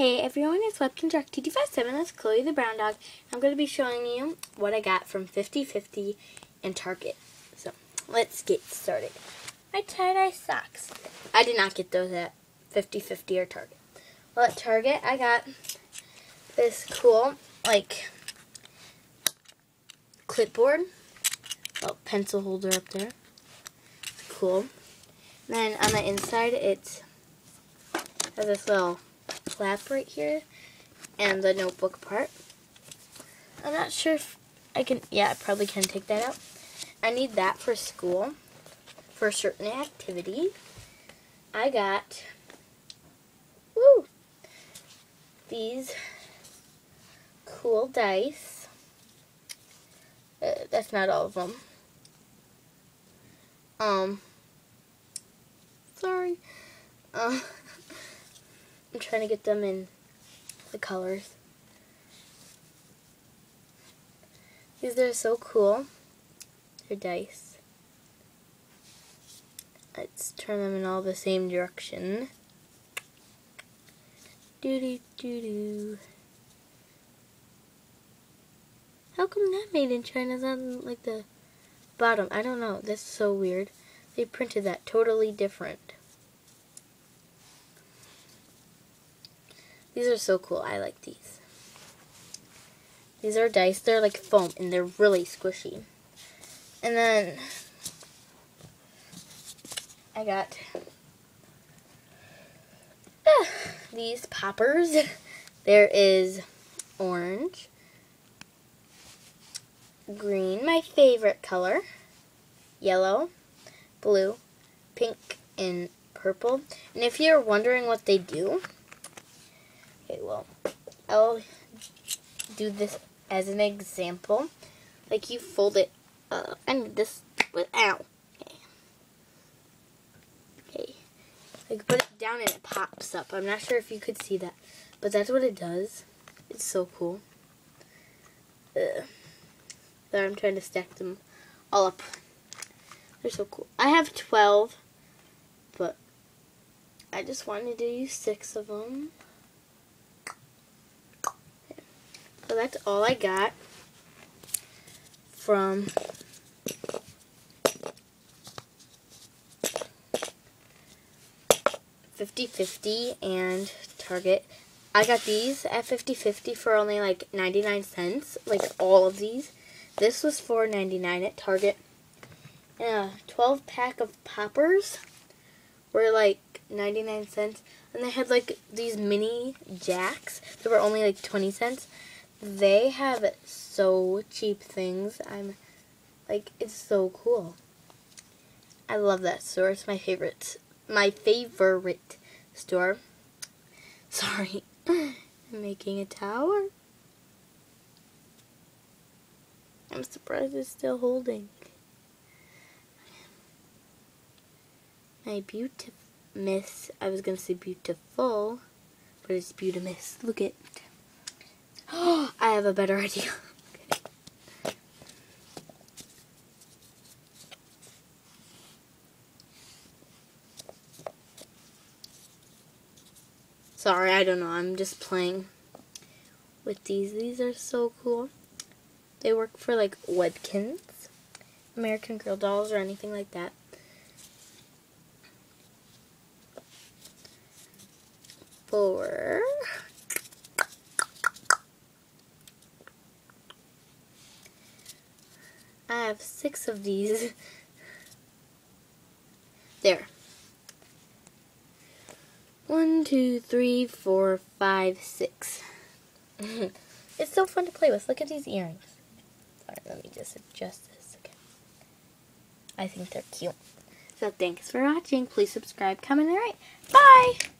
Hey everyone, it's Webkinz Rock 257 That's Chloe the Brown Dog. I'm going to be showing you what I got from 50/50 and Target. So, let's get started. My tie-dye socks. I did not get those at 50/50 or Target. Well, at Target, I got this cool, like, clipboard. Well, pencil holder up there. It's cool. And then on the inside, it's has this little flap right here and the notebook part. I'm not sure if I can, yeah, I probably can take that out. I need that for school, for a certain activity. I got, woo, these cool dice. Uh, that's not all of them. Um, sorry. Uh, I'm trying to get them in the colors. These are so cool. They're dice. Let's turn them in all the same direction. Doo doo doo doo. How come that made in China is on like the bottom? I don't know. That's so weird. They printed that totally different. These are so cool. I like these. These are dice. They're like foam and they're really squishy. And then I got uh, these poppers. There is orange, green, my favorite color, yellow, blue, pink, and purple. And if you're wondering what they do, Okay, well, I'll do this as an example. Like you fold it, uh, I need this, with, ow. Okay. Okay. Like put it down and it pops up. I'm not sure if you could see that, but that's what it does. It's so cool. Uh, there, I'm trying to stack them all up. They're so cool. I have 12, but I just wanted to use six of them. So that's all I got from Fifty Fifty and Target. I got these at Fifty Fifty for only like 99 cents, like all of these. This was $4.99 at Target. And a 12 pack of poppers were like 99 cents. And they had like these mini jacks that were only like 20 cents. They have so cheap things. I'm like, it's so cool. I love that store. It's my favorite. My favorite store. Sorry. I'm making a tower. I'm surprised it's still holding. My beautiful miss. I was going to say beautiful, but it's beautiful. Look at I have a better idea. Sorry, I don't know. I'm just playing with these. These are so cool. They work for like Webkinz, American Girl dolls, or anything like that. For I have six of these. There. One, two, three, four, five, six. it's so fun to play with. Look at these earrings. Sorry, let me just adjust this again. I think they're cute. So thanks for watching. Please subscribe, comment, and write. Bye!